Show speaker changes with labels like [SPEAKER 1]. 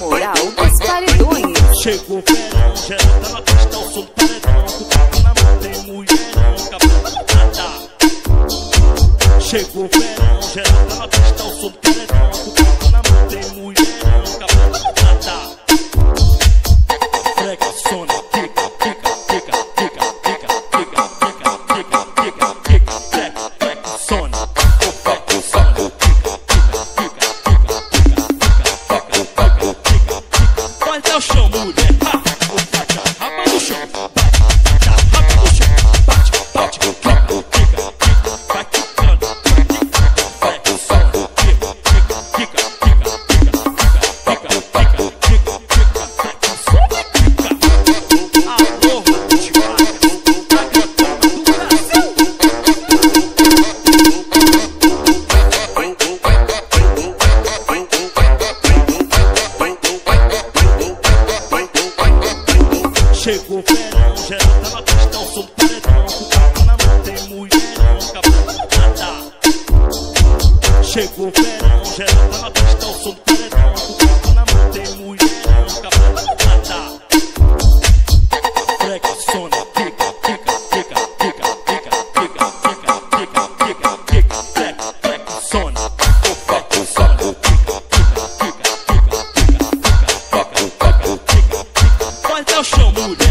[SPEAKER 1] moral dos paredões.
[SPEAKER 2] Chegou o verão, geral tá na pista, o som paredão. Na mão tem mulherão, cabelo na Chegou o verão, geral tá na pista, o som paredão. food. Chegou verão, geral tá na pista, som do paredão. Capa na mão tem mulherão, capa na Chegou verão, geral tá na pista, som do paredão. então show mulher.